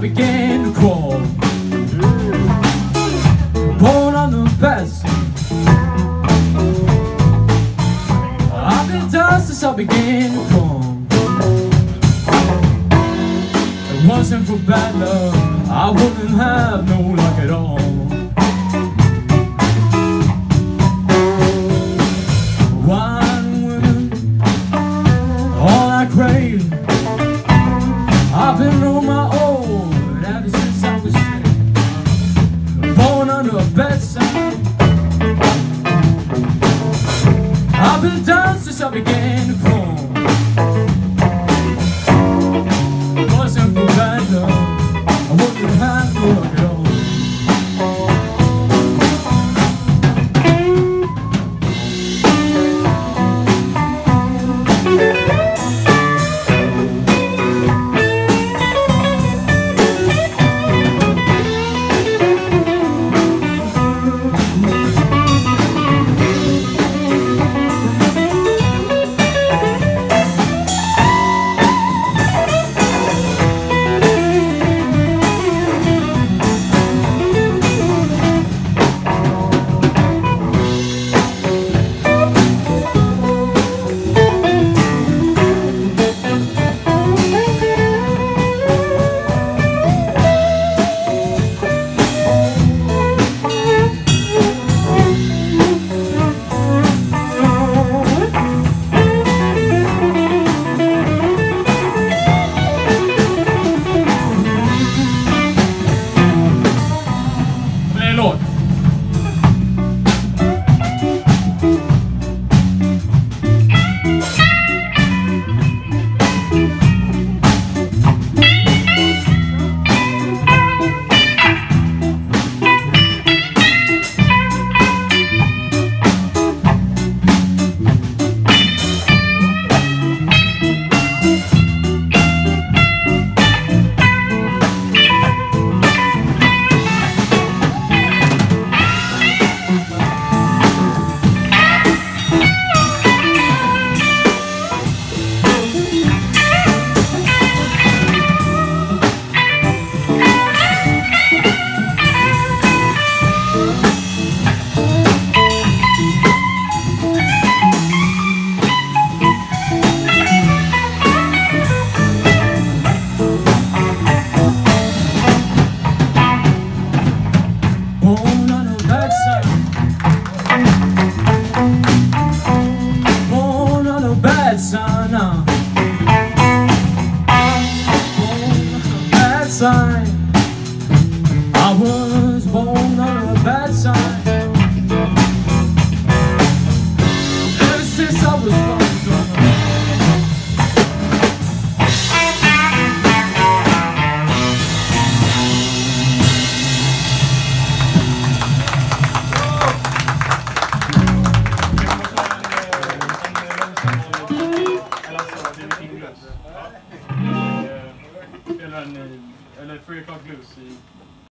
began to crawl. Born on the best. I've been dust since I began to crawl. It wasn't for bad luck, I wouldn't have no luck at all. I began to crawl. Born on a bad side. Born on a bad now. Born on a bad side. I was men eller Three O'Clock Blues i